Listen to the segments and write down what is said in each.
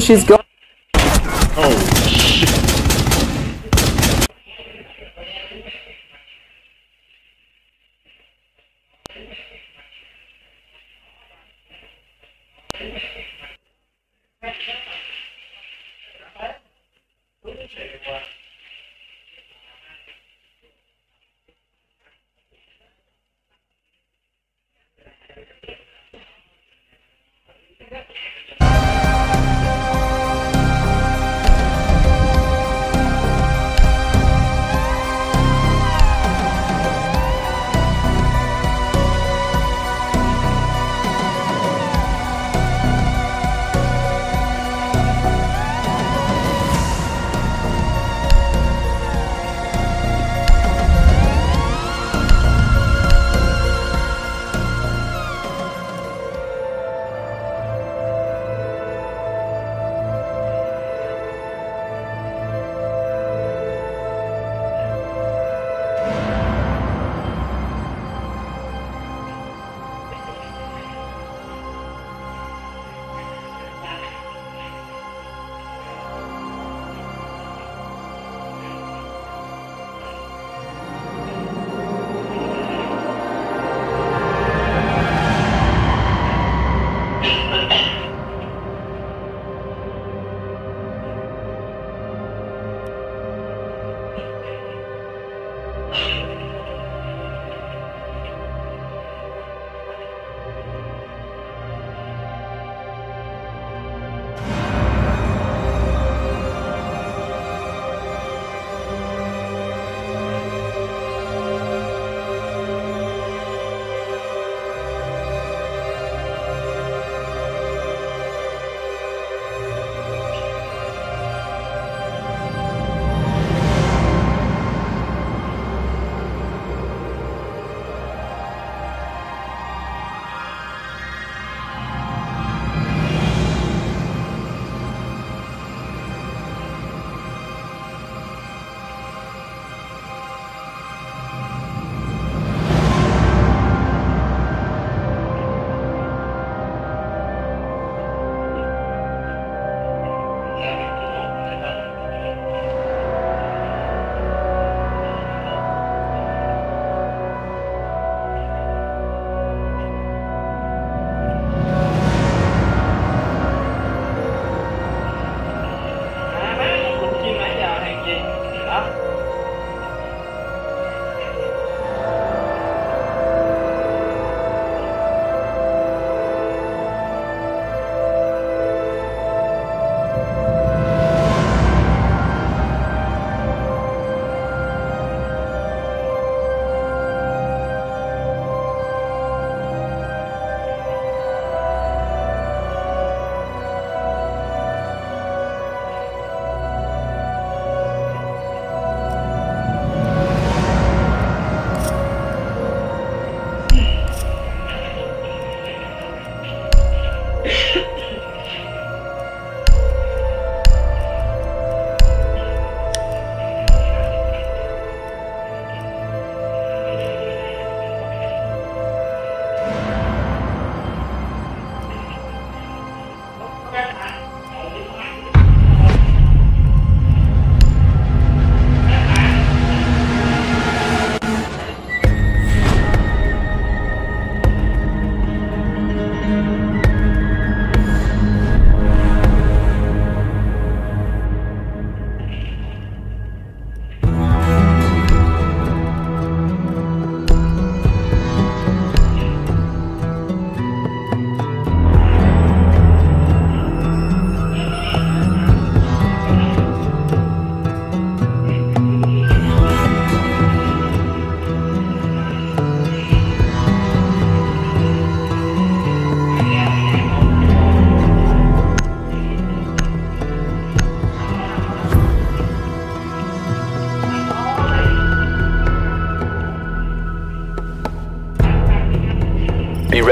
She's gone.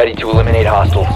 Ready to eliminate hostiles.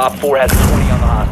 Op 4 has 20 on the hot.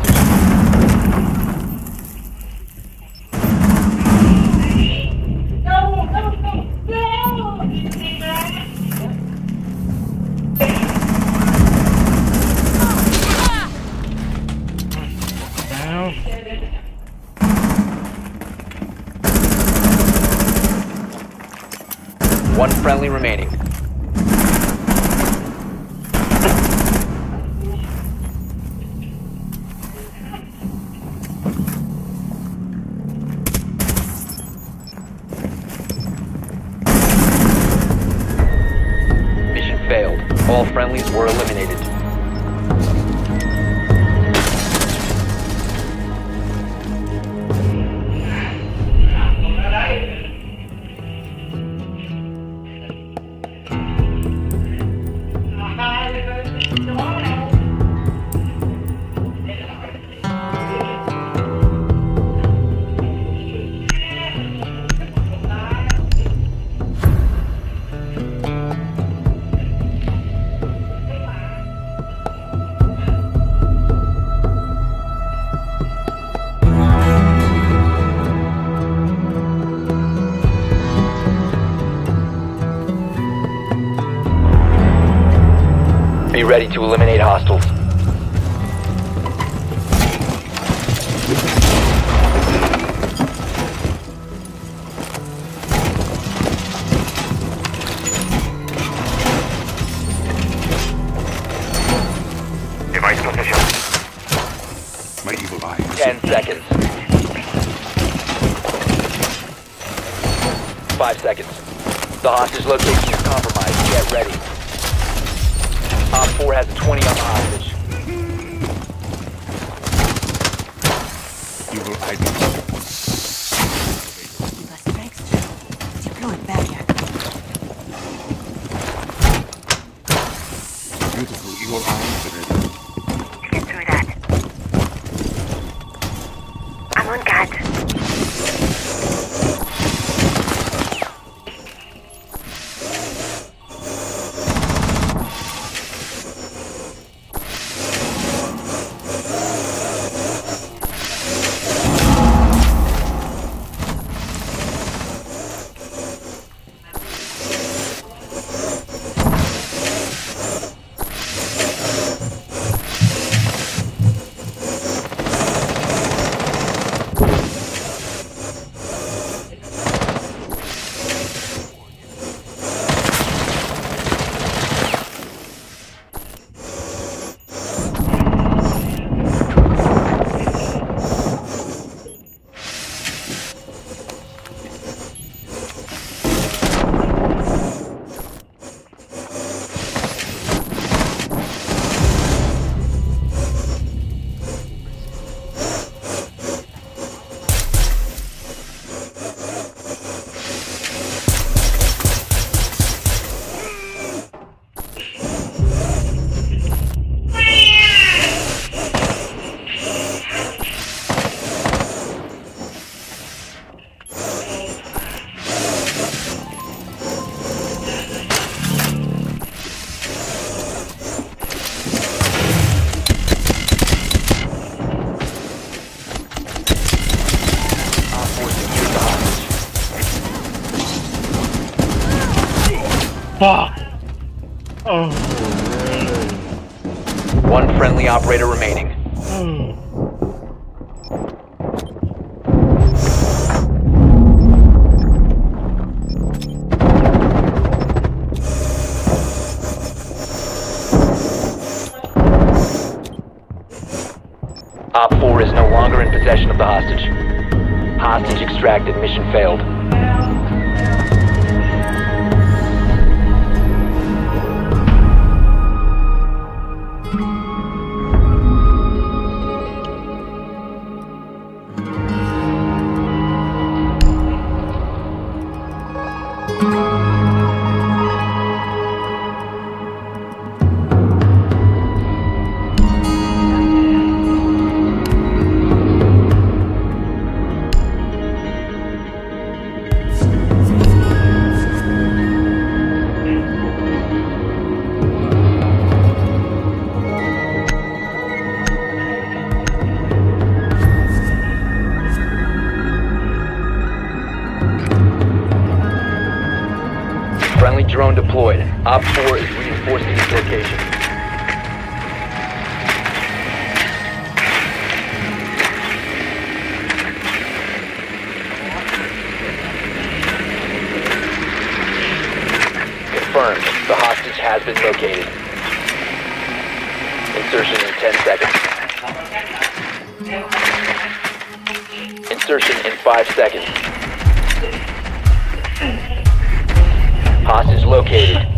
ready to eliminate hostiles. Fuck! Oh? One friendly operator remaining. Op 4 is no longer in possession of the hostage. Hostage extracted. Mission failed. Has been located. Insertion in 10 seconds. Insertion in 5 seconds. Hostage located.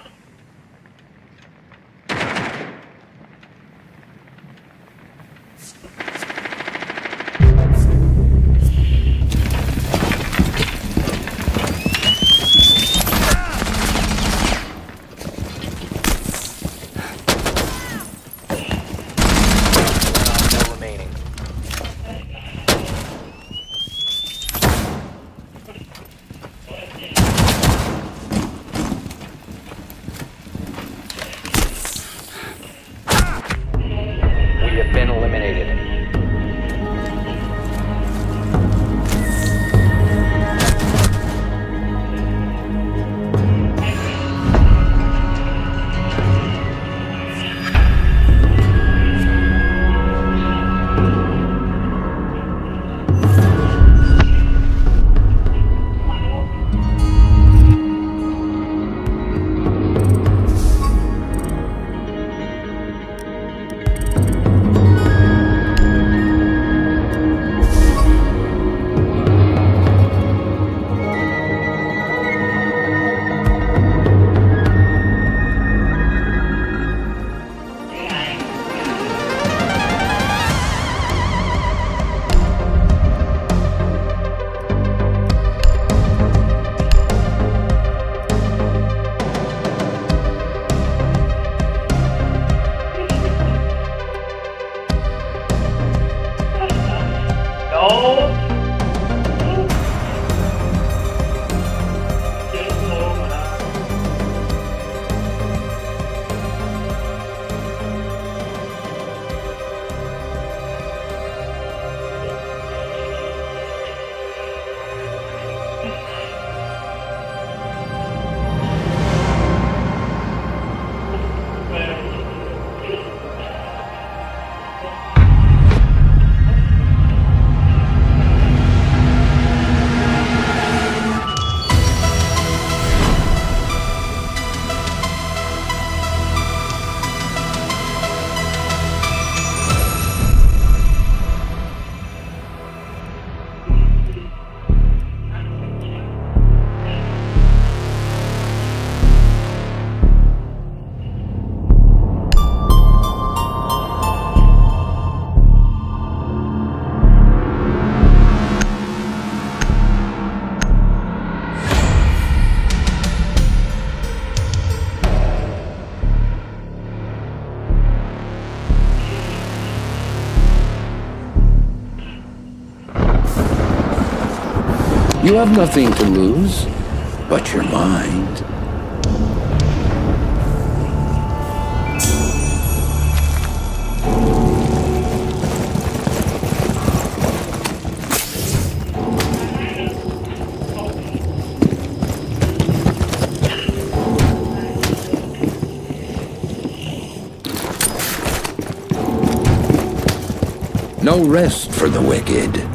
You have nothing to lose but your mind. No rest for the wicked.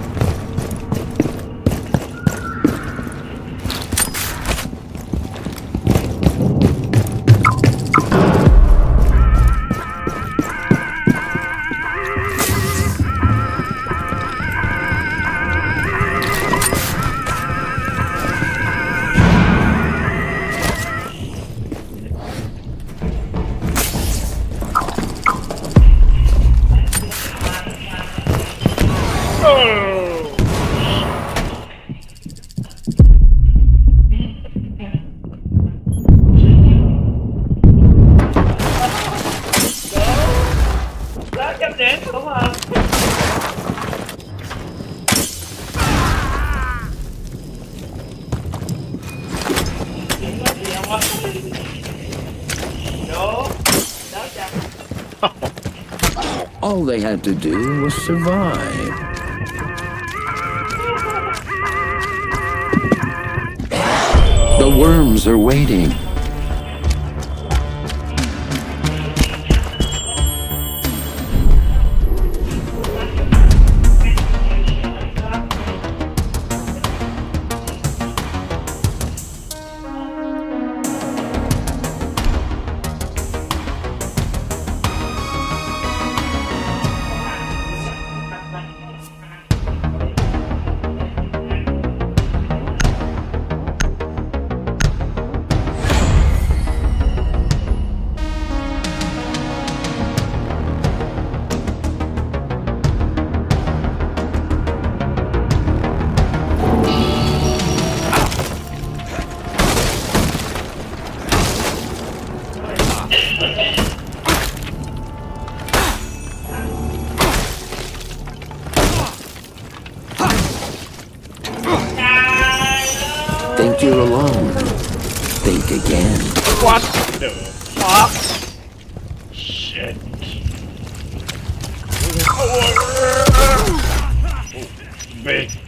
They had to do was survive. The worms are waiting. Think you're alone. Think again. What the fuck? Shit. Bitch.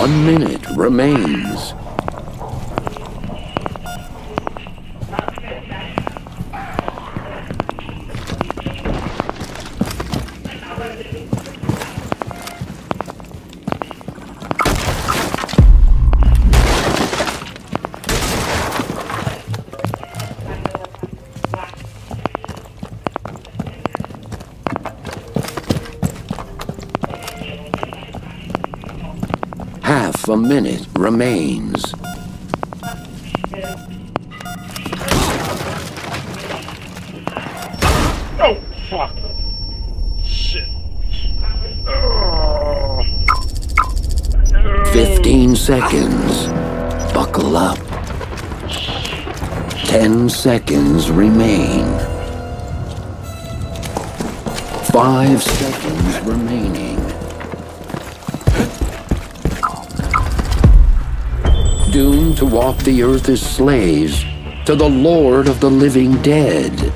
One minute a minute remains. Oh, fuck. Shit. Oh. 15 seconds. Buckle up. 10 seconds remain. The earth as slaves to the Lord of the living dead.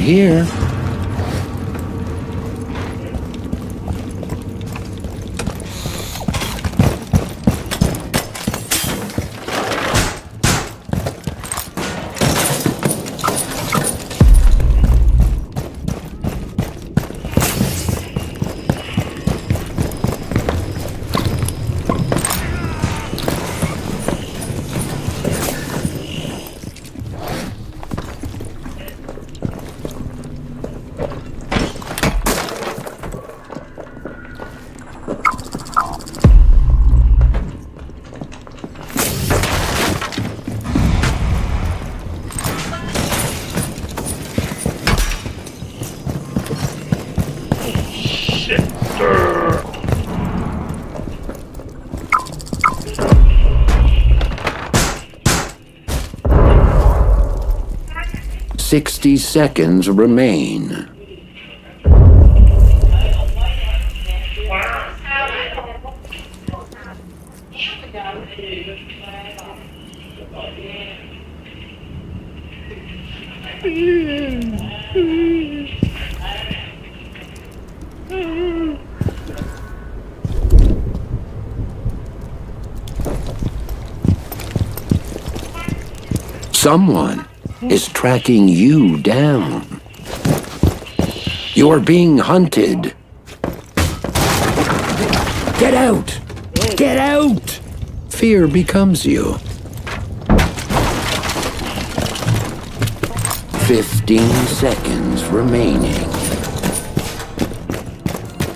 Here. 60 seconds remain. Someone is tracking you down. You're being hunted. Get out! Get out! Fear becomes you. 15 seconds remaining.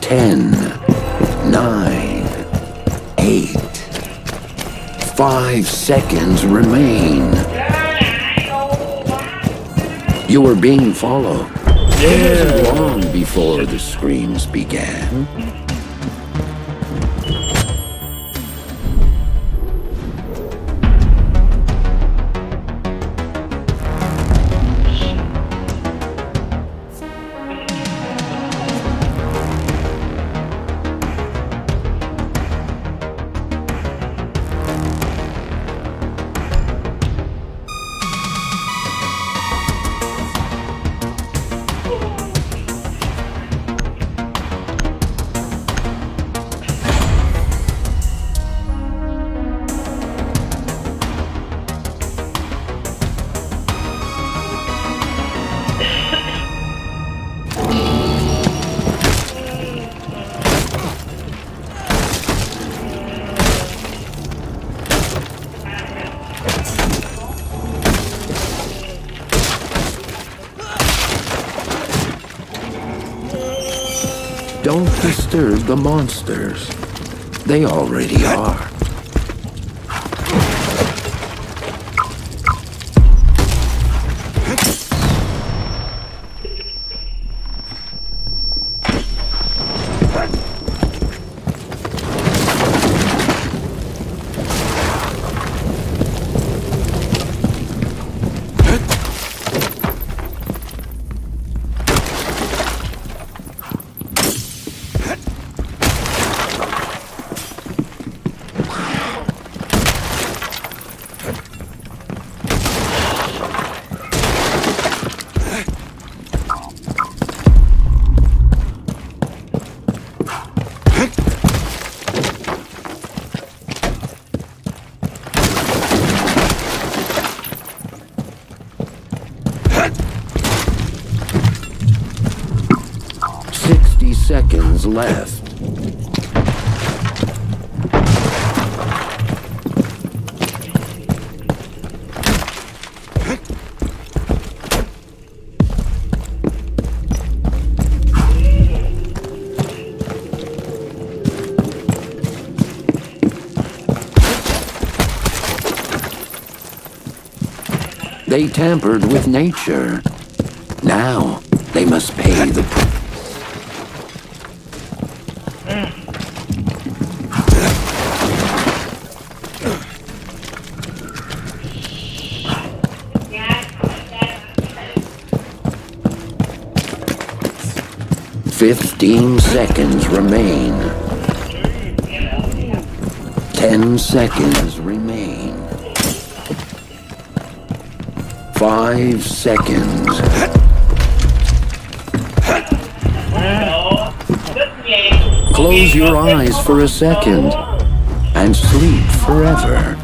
10, 9, 8, 5 seconds remain. You were being followed. It wasn't long before the screams began. The monsters. They already are. They tampered with nature. Now they must pay the price. Fifteen seconds remain. Ten seconds five seconds. Close your eyes for a second and sleep forever.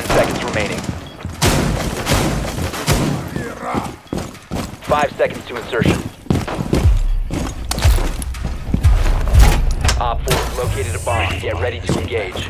10 seconds remaining. Five seconds to insertion. Op 4 located a bomb. Get ready to engage.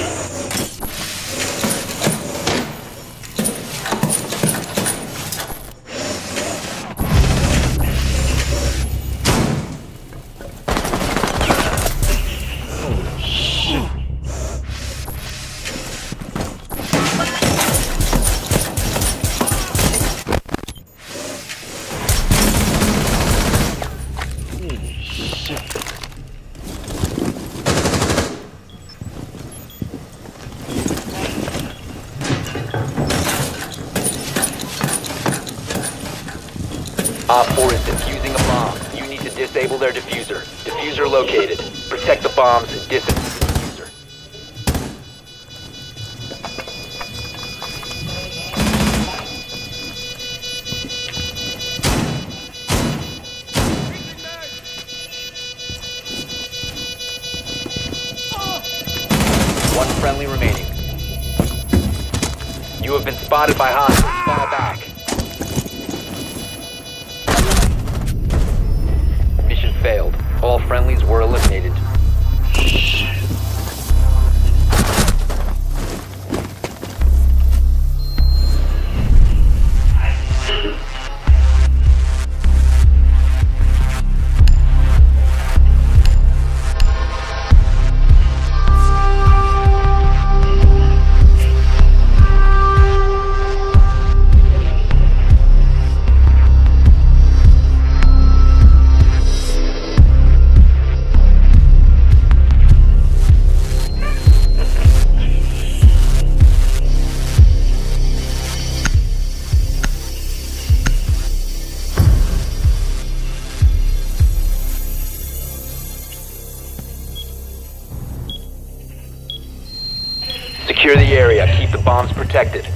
located. Protect the bombs detected.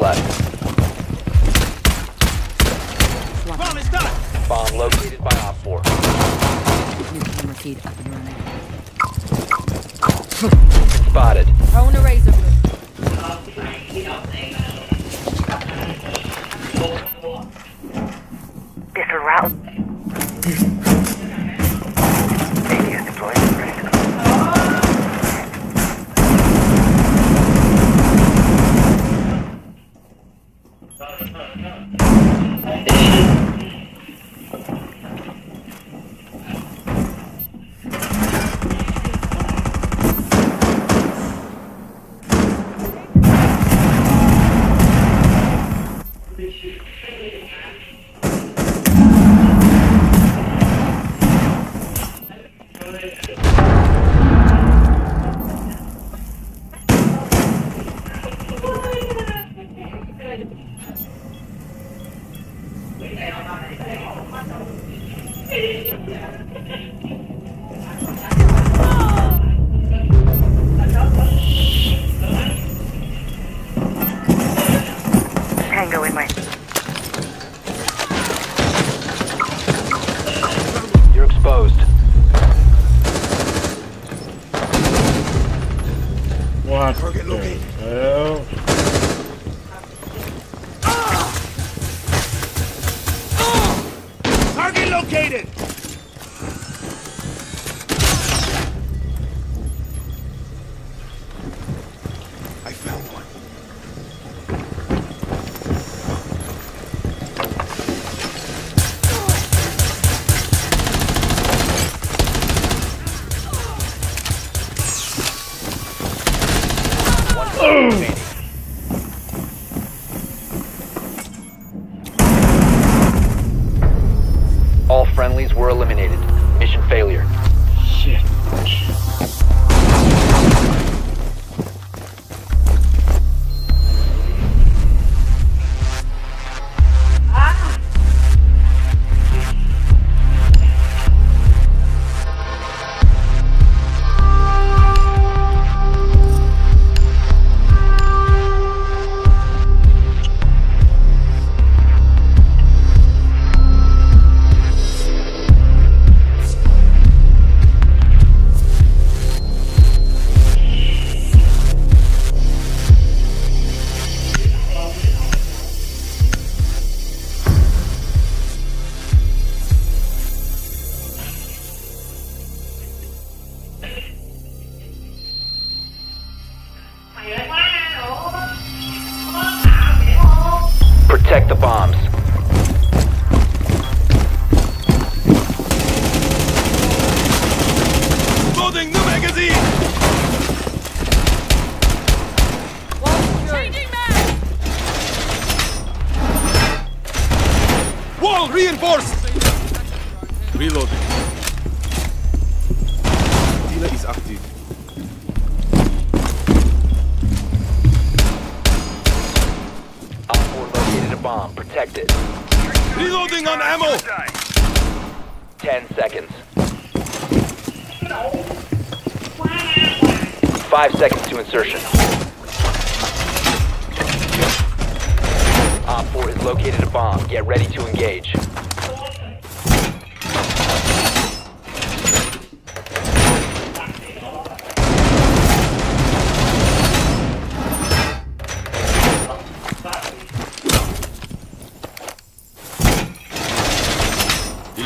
left. Bomb is done! Bomb located by Op 4. New camera feed up and running. Spotted. Throwing a razor blade. It's a route. god.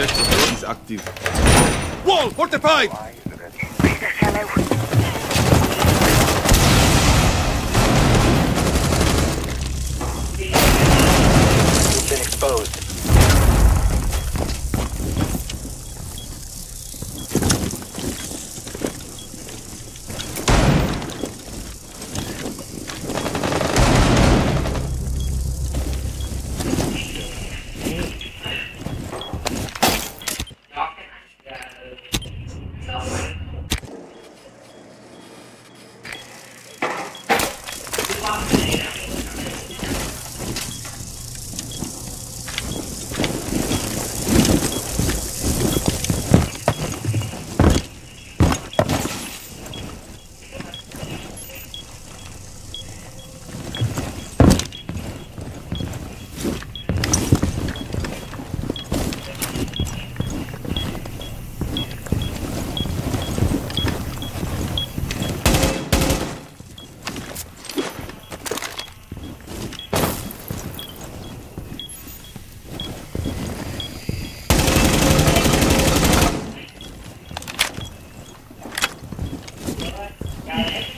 left of door is active. Wall! Fortified! You've been exposed. Got it.